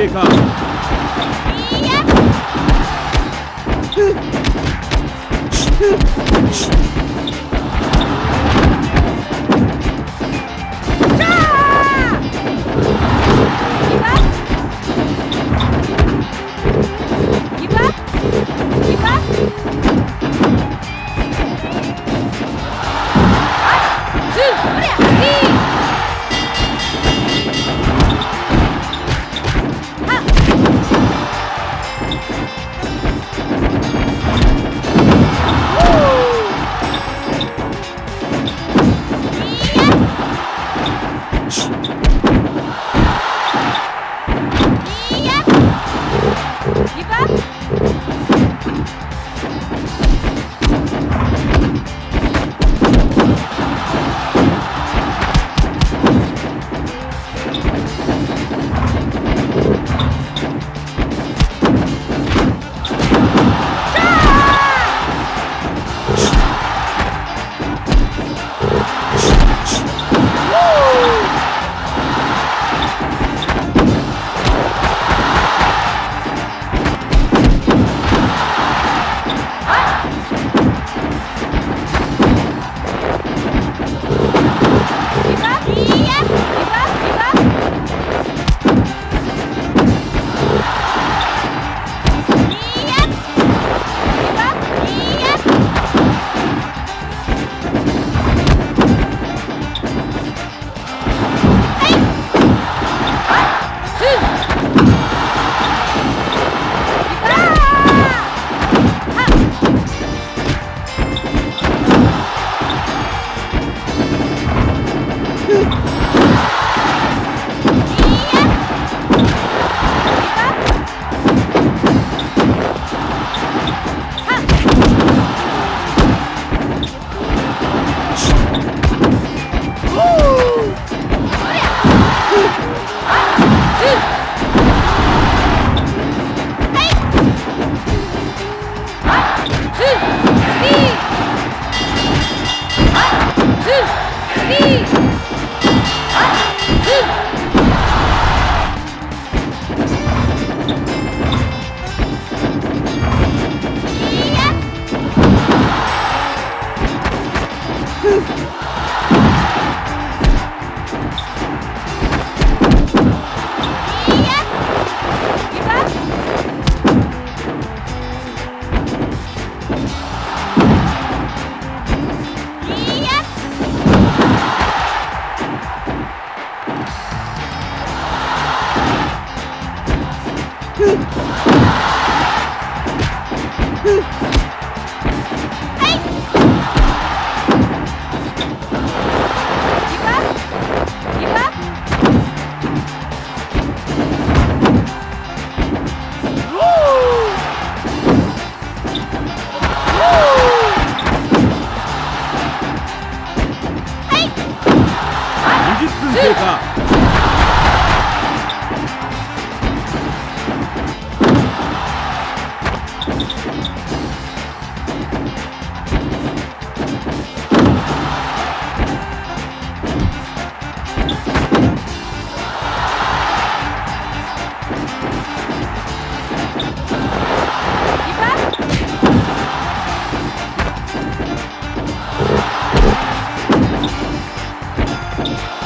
分経過いや。ふいけるか？あ